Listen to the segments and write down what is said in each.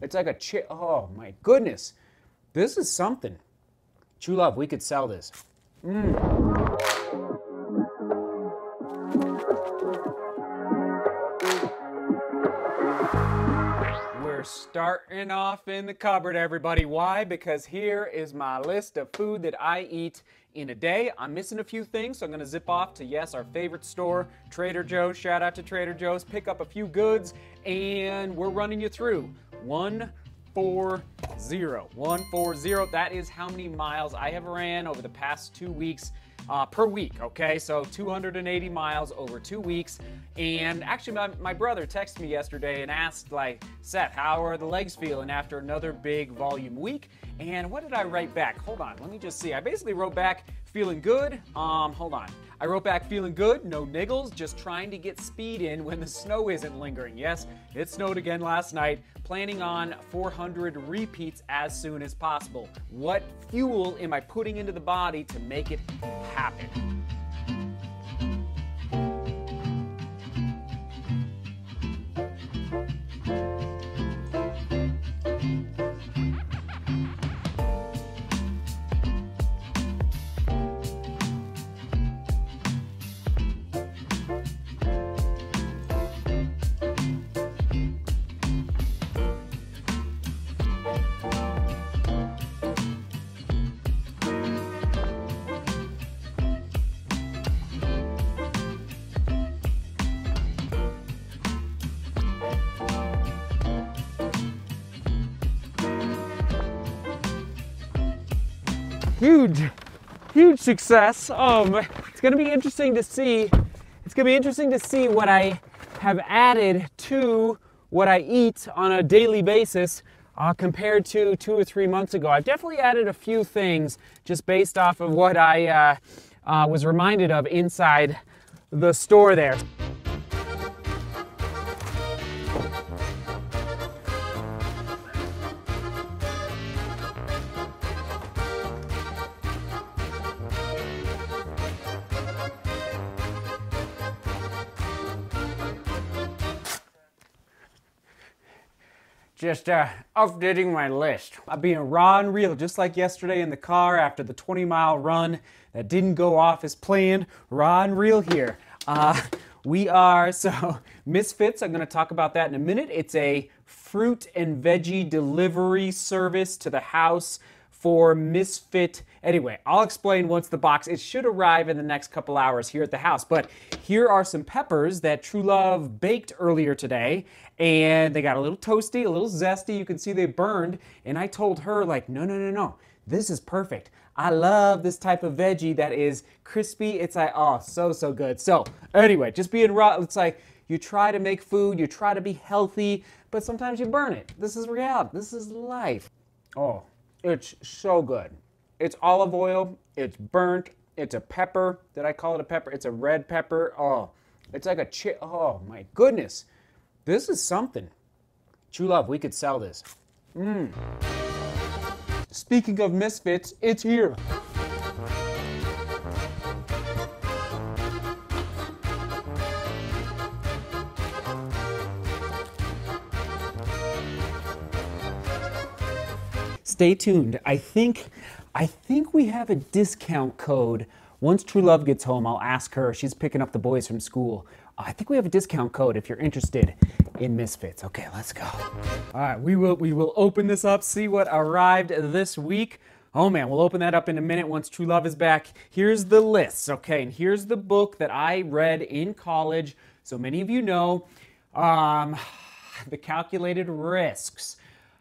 It's like a chip. Oh my goodness. This is something. True love, we could sell this. Mm. We're starting off in the cupboard, everybody. Why? Because here is my list of food that I eat in a day. I'm missing a few things, so I'm to zip off to, yes, our favorite store, Trader Joe's. Shout out to Trader Joe's. Pick up a few goods, and we're running you through. One, four, zero. One, four, zero. That is how many miles I have ran over the past two weeks uh, per week, okay? So 280 miles over two weeks. And actually, my, my brother texted me yesterday and asked, like, Seth, how are the legs feeling after another big volume week? And what did I write back? Hold on, let me just see. I basically wrote back, feeling good. Um, hold on. I wrote back, feeling good, no niggles, just trying to get speed in when the snow isn't lingering. Yes, it snowed again last night. Planning on 400 repeats as soon as possible. What fuel am I putting into the body to make it happen? Huge, huge success. Um, it's going to be interesting to see. It's going to be interesting to see what I have added to what I eat on a daily basis uh, compared to two or three months ago. I've definitely added a few things just based off of what I uh, uh, was reminded of inside the store there. Just uh, updating my list. I'm being raw and real, just like yesterday in the car after the 20 mile run that didn't go off as planned. Raw and real here. Uh, we are, so Misfits, I'm to talk about that in a minute. It's a fruit and veggie delivery service to the house for Misfit. Anyway, I'll explain once the box, it should arrive in the next couple hours here at the house. But here are some peppers that True Love baked earlier today. And they got a little toasty, a little zesty. You can see they burned. And I told her, like, no, no, no, no. This is perfect. I love this type of veggie that is crispy. It's like, oh, so, so good. So, anyway, just being raw, it's like you try to make food, you try to be healthy, but sometimes you burn it. This is reality. This is life. Oh, it's so good. It's olive oil, it's burnt, it's a pepper. Did I call it a pepper? It's a red pepper. Oh, it's like a chip. Oh, my goodness. This is something. True love, we could sell this. Mmm. Speaking of misfits, it's here. Stay tuned. I think I think we have a discount code. Once True Love gets home, I'll ask her. She's picking up the boys from school. I think we have a discount code if you're interested in Misfits. Okay, let's go. All right, we will we will open this up, see what arrived this week. Oh man, we'll open that up in a minute once True Love is back. Here's the list, okay, and here's the book that I read in college. So many of you know, um, the calculated risks.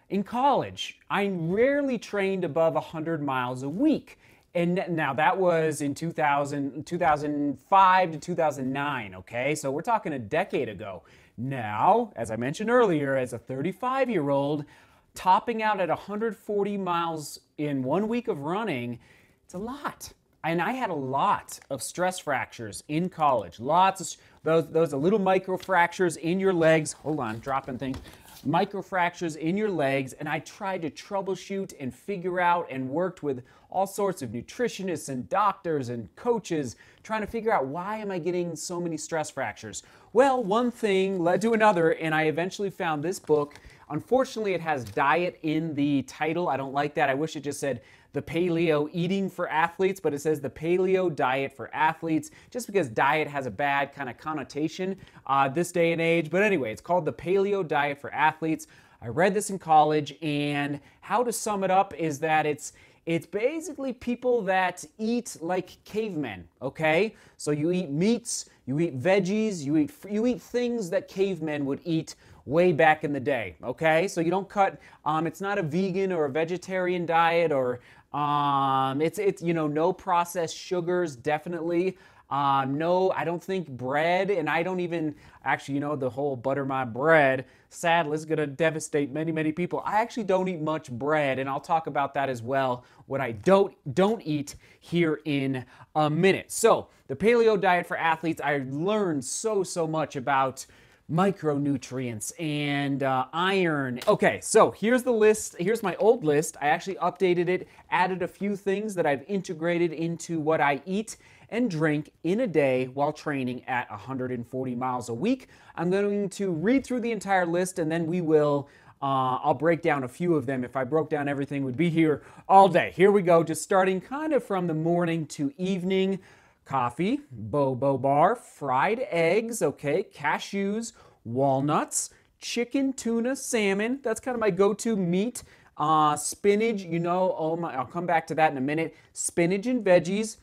In college, I rarely trained above 100 miles a week. And now that was in 2000, 2005 to 2009, okay? So we're talking a decade ago. Now, as I mentioned earlier, as a 35 year old, topping out at 140 miles in one week of running, it's a lot. And I had a lot of stress fractures in college. Lots of those, those little micro fractures in your legs. Hold on, dropping things microfractures in your legs, and I tried to troubleshoot and figure out and worked with all sorts of nutritionists and doctors and coaches trying to figure out why am I getting so many stress fractures. Well, one thing led to another, and I eventually found this book. Unfortunately, it has diet in the title. I don't like that. I wish it just said the paleo eating for athletes, but it says the paleo diet for athletes, just because diet has a bad kind of connotation uh, this day and age. But anyway, it's called the paleo diet for athletes. I read this in college, and how to sum it up is that it's it's basically people that eat like cavemen, okay? So you eat meats, you eat veggies, you eat you eat things that cavemen would eat way back in the day, okay? So you don't cut um, it's not a vegan or a vegetarian diet or um, it's it's you know no processed sugars definitely. Um, no, I don't think bread, and I don't even actually, you know, the whole butter my bread sadly is going to devastate many, many people. I actually don't eat much bread, and I'll talk about that as well. What I don't don't eat here in a minute. So the paleo diet for athletes, I learned so so much about micronutrients and uh, iron. Okay, so here's the list. Here's my old list. I actually updated it, added a few things that I've integrated into what I eat and drink in a day while training at 140 miles a week. I'm going to read through the entire list and then we will. Uh, I'll break down a few of them. If I broke down everything, we'd be here all day. Here we go, just starting kind of from the morning to evening coffee, bobo bar, fried eggs, okay, cashews, walnuts, chicken, tuna, salmon. That's kind of my go to meat. Uh, spinach, you know, oh my, I'll come back to that in a minute. Spinach and veggies.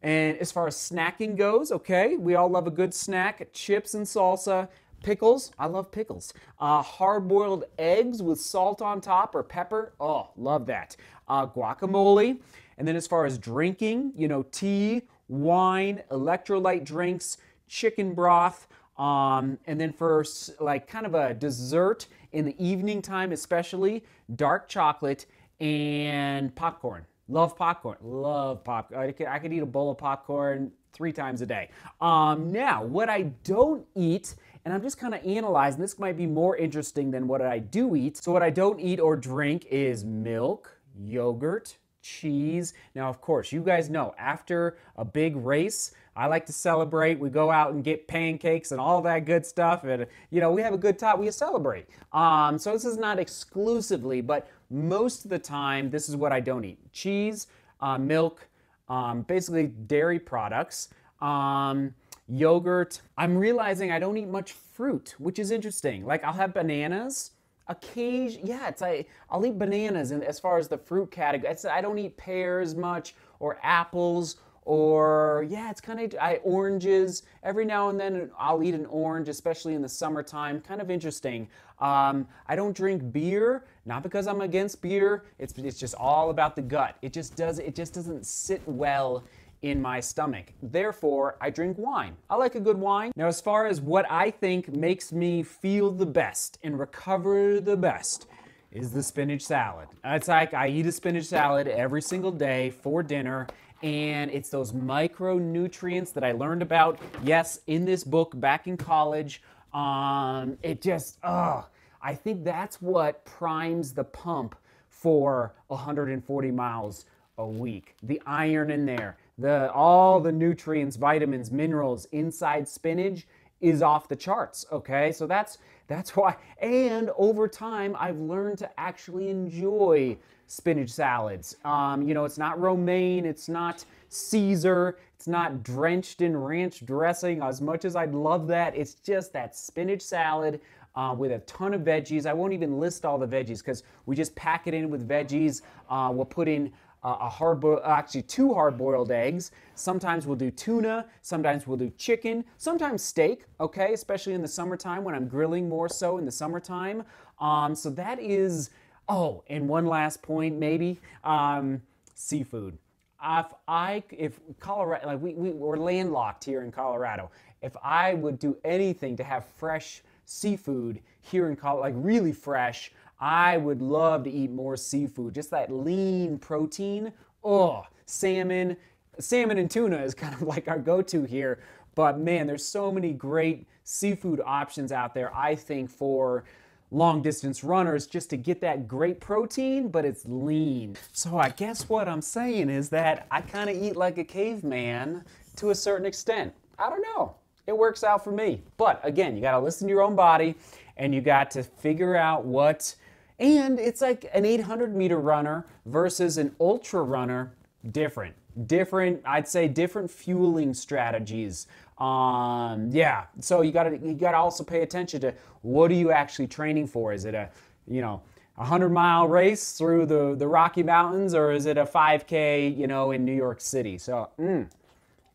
And as far as snacking goes, okay, we all love a good snack chips and salsa. Pickles, I love pickles. Uh, hard boiled eggs with salt on top or pepper, oh, love that. Uh, guacamole. And then as far as drinking, you know, tea, wine, electrolyte drinks, chicken broth. Um, and then for like kind of a dessert in the evening time, especially dark chocolate and popcorn. Love popcorn. Love popcorn. I could, I could eat a bowl of popcorn three times a day. Um, now, what I don't eat, and I'm just kind of analyzing, this might be more interesting than what I do eat. So, what I don't eat or drink is milk, yogurt, cheese. Now, of course, you guys know after a big race, I like to celebrate. We go out and get pancakes and all that good stuff, and you know we have a good time. We celebrate. Um, so this is not exclusively, but most of the time, this is what I don't eat: cheese, uh, milk, um, basically dairy products. Um, yogurt. I'm realizing I don't eat much fruit, which is interesting. Like I'll have bananas, occasion yeah it's I, i'll eat bananas and as far as the fruit category. I don't eat pears much or apples or yeah it's kind of I, oranges. Every now and then i'll eat an orange especially in the summertime. Kind of interesting. Um, i don't drink beer not because i'm against beer. It's, it's just all about the gut. It just does it just doesn't sit well in my stomach. Therefore, I drink wine. I like a good wine. Now, as far as what I think makes me feel the best and recover the best, is the spinach salad. It's like I eat a spinach salad every single day for dinner, and it's those micronutrients that I learned about, yes, in this book back in college. Um, it just, oh, I think that's what primes the pump for 140 miles a week. The iron in there, the all the nutrients, vitamins, minerals inside spinach is off the charts, okay? So that's that's why and over time I've learned to actually enjoy spinach salads. Um, you know, it's not romaine, it's not Caesar, it's not drenched in ranch dressing as much as I'd love that. It's just that spinach salad uh, with a ton of veggies. I won't even list all the veggies because we just pack it in with veggies. Uh, we'll put in uh, a hard actually two hard boiled eggs. Sometimes we'll do tuna, sometimes we'll do chicken, sometimes steak, okay, especially in the summertime when I'm grilling more so in the summertime. Um, so that is, oh, and one last point maybe um, seafood. If I, if Colorado, like we, we, we're landlocked here in Colorado, if I would do anything to have fresh seafood here in Colorado, like really fresh, I would love to eat more seafood, just that lean protein. Oh, salmon. Salmon and tuna is kind of like our go to here. But man, there's so many great seafood options out there, I think, for long distance runners just to get that great protein, but it's lean. So I guess what I'm saying is that I kind of eat like a caveman to a certain extent. I don't know. It works out for me. But again, you got to listen to your own body and you got to figure out what. And it's like an 800 meter runner versus an ultra runner, different. Different, I'd say, different fueling strategies. Um, yeah, so you got to you got to also pay attention to what are you actually training for? Is it a, you know, a 100 mile race through the, the Rocky Mountains or is it a 5K, you know, in New York City? So, mm,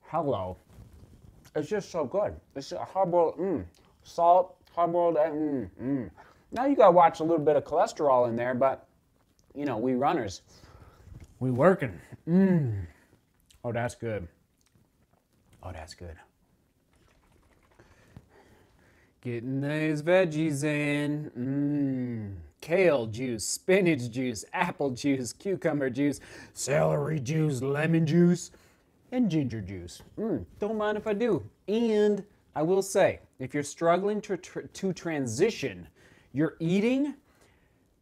hello. It's just so good. It's a hard boiled, mm, salt, hard boiled, mm, mm. Now you gotta watch a little bit of cholesterol in there, but, you know, we runners, we working. Mm. Oh, that's good. Oh, that's good. Getting these veggies in. Mmm kale juice, spinach juice, apple juice, cucumber juice, celery juice, lemon juice, and ginger juice. Mm, don't mind if I do. And I will say, if you're struggling to, to transition your eating,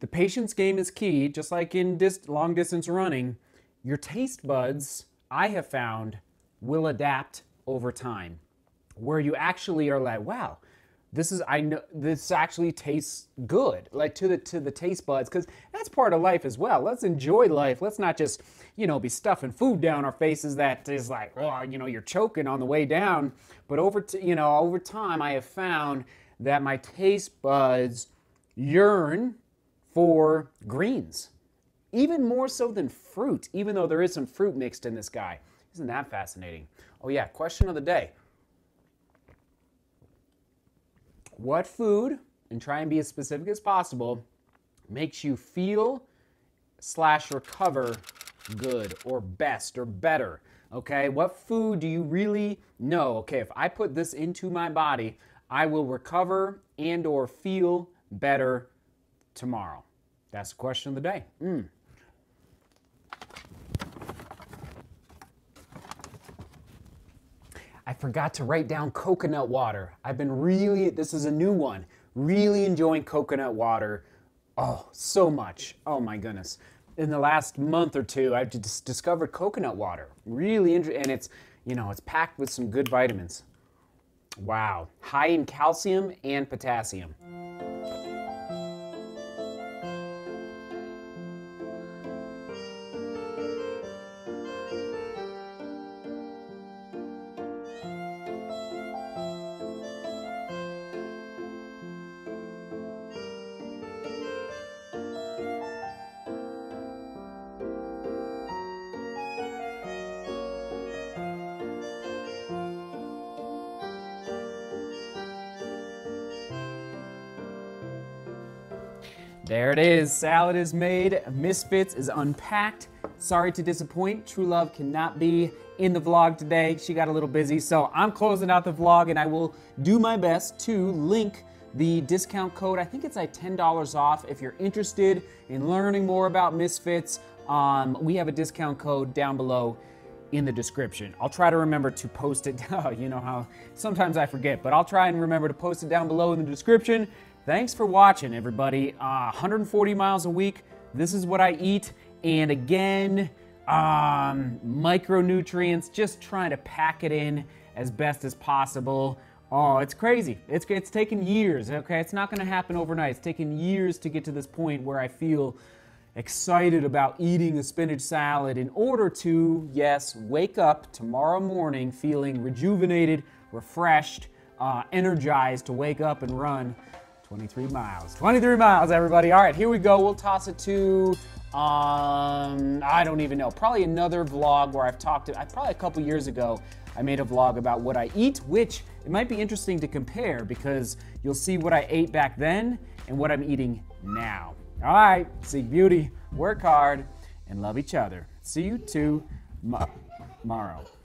the patience game is key, just like in dis long distance running. Your taste buds, I have found, will adapt over time. Where you actually are like, wow, this is I know this actually tastes good like to the to the taste buds because that's part of life as well let's enjoy life let's not just you know be stuffing food down our faces that is like oh you know you're choking on the way down but over t- you know over time I have found that my taste buds yearn for greens even more so than fruit even though there is some fruit mixed in this guy isn't that fascinating oh yeah question of the day what food, and try and be as specific as possible, makes you feel slash recover good or best or better? Okay, what food do you really know? Okay, if I put this into my body, I will recover and or feel better tomorrow. That's the question of the day. Mm. I forgot to write down coconut water. I've been really, this is a new one, really enjoying coconut water. Oh, so much. Oh my goodness. In the last month or two, I've just discovered coconut water. Really interesting. And it's, you know, it's packed with some good vitamins. Wow. High in calcium and potassium. There it is. Salad is made. Misfits is unpacked. Sorry to disappoint. True Love cannot be in the vlog today. She got a little busy. So I'm closing out the vlog and I will do my best to link the discount code. I think it's like $10 off. If you're interested in learning more about Misfits, um, we have a discount code down below in the description. I'll try to remember to post it. You know how sometimes I forget, but I'll try and remember to post it down below in the description. Thanks for watching, everybody. Uh, 140 miles a week. This is what I eat. And again, um, micronutrients, just trying to pack it in as best as possible. Oh, it's crazy. It's, it's taken years, okay? It's not going to happen overnight. It's taken years to get to this point where I feel excited about eating a spinach salad in order to, yes, wake up tomorrow morning feeling rejuvenated, refreshed, uh, energized to wake up and run 23 miles. 23 miles, everybody. All right, here we go. We'll toss it to, um, I don't even know. Probably another vlog where I've talked, to, probably a couple years ago, I made a vlog about what I eat, which it might be interesting to compare because you'll see what I ate back then and what I'm eating now. All right, seek beauty, work hard, and love each other. See you tomorrow.